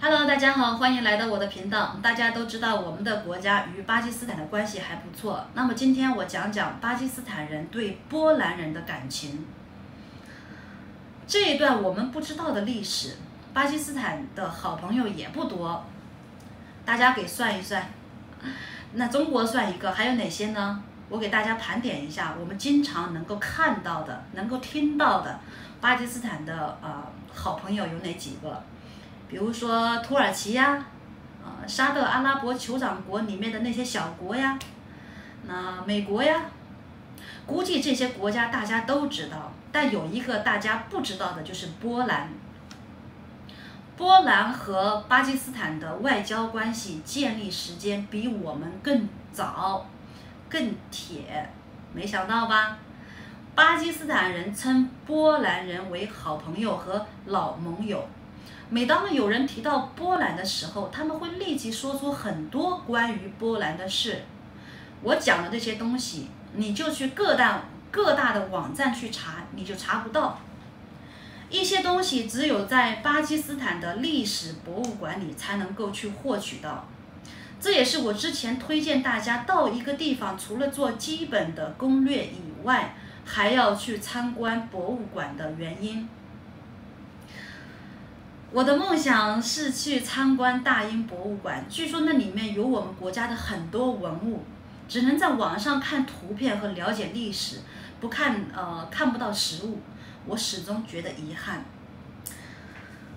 Hello，大家好，欢迎来到我的频道。大家都知道我们的国家与巴基斯坦的关系还不错。那么今天我讲讲巴基斯坦人对波兰人的感情。这一段我们不知道的历史，巴基斯坦的好朋友也不多。大家给算一算，那中国算一个，还有哪些呢？我给大家盘点一下，我们经常能够看到的、能够听到的巴基斯坦的呃好朋友有哪几个？比如说土耳其呀，呃，沙特阿拉伯酋长国里面的那些小国呀，那美国呀，估计这些国家大家都知道，但有一个大家不知道的就是波兰。波兰和巴基斯坦的外交关系建立时间比我们更早、更铁，没想到吧？巴基斯坦人称波兰人为好朋友和老盟友。每当有人提到波兰的时候，他们会立即说出很多关于波兰的事。我讲的这些东西，你就去各大各大的网站去查，你就查不到。一些东西只有在巴基斯坦的历史博物馆里才能够去获取到。这也是我之前推荐大家到一个地方，除了做基本的攻略以外，还要去参观博物馆的原因。我的梦想是去参观大英博物馆，据说那里面有我们国家的很多文物，只能在网上看图片和了解历史，不看呃看不到实物，我始终觉得遗憾。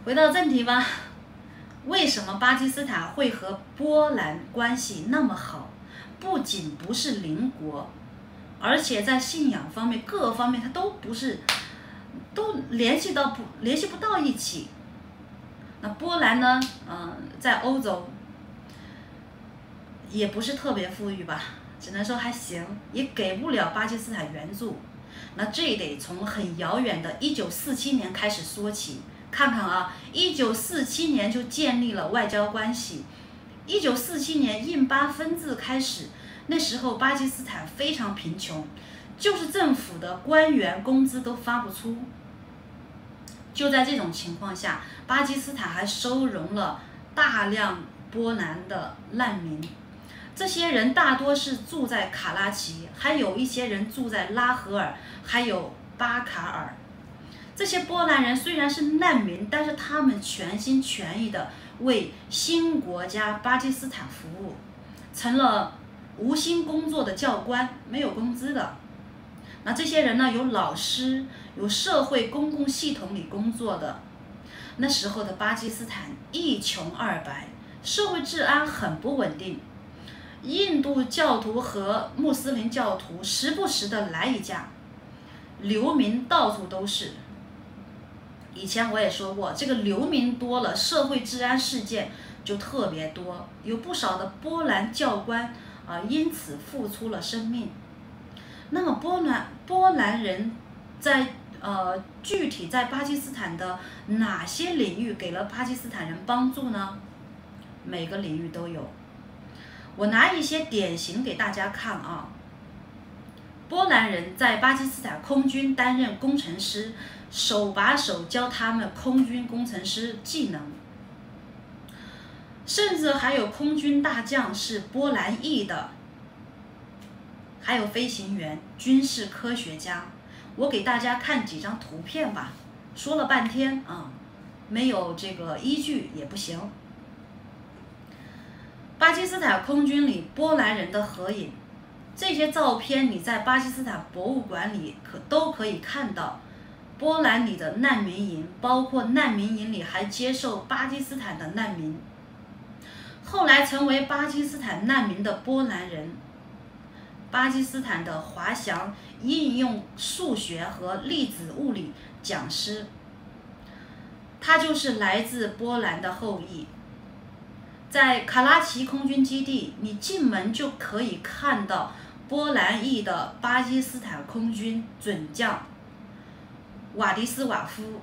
回到正题吧，为什么巴基斯坦会和波兰关系那么好？不仅不是邻国，而且在信仰方面各方面它都不是，都联系到不联系不到一起。那波兰呢？嗯，在欧洲也不是特别富裕吧，只能说还行，也给不了巴基斯坦援助。那这得从很遥远的1947年开始说起，看看啊，1947年就建立了外交关系。1947年印巴分治开始，那时候巴基斯坦非常贫穷，就是政府的官员工资都发不出。就在这种情况下，巴基斯坦还收容了大量波兰的难民。这些人大多是住在卡拉奇，还有一些人住在拉合尔，还有巴卡尔。这些波兰人虽然是难民，但是他们全心全意的为新国家巴基斯坦服务，成了无薪工作的教官，没有工资的。那这些人呢？有老师，有社会公共系统里工作的。那时候的巴基斯坦一穷二白，社会治安很不稳定。印度教徒和穆斯林教徒时不时的来一架，流民到处都是。以前我也说过，这个流民多了，社会治安事件就特别多，有不少的波兰教官啊，因此付出了生命。那么波兰波兰人在呃具体在巴基斯坦的哪些领域给了巴基斯坦人帮助呢？每个领域都有。我拿一些典型给大家看啊。波兰人在巴基斯坦空军担任工程师，手把手教他们空军工程师技能，甚至还有空军大将是波兰裔的。还有飞行员、军事科学家，我给大家看几张图片吧。说了半天啊，没有这个依据也不行。巴基斯坦空军里波兰人的合影，这些照片你在巴基斯坦博物馆里可都可以看到。波兰里的难民营，包括难民营里还接受巴基斯坦的难民，后来成为巴基斯坦难民的波兰人。巴基斯坦的滑翔应用数学和粒子物理讲师，他就是来自波兰的后裔。在卡拉奇空军基地，你进门就可以看到波兰裔的巴基斯坦空军准将瓦迪斯瓦夫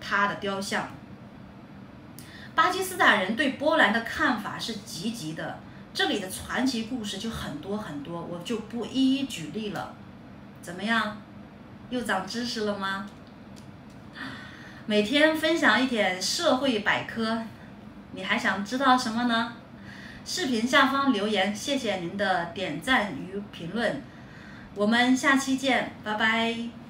他的雕像。巴基斯坦人对波兰的看法是积极的。这里的传奇故事就很多很多，我就不一一举例了。怎么样，又长知识了吗？每天分享一点社会百科，你还想知道什么呢？视频下方留言，谢谢您的点赞与评论。我们下期见，拜拜。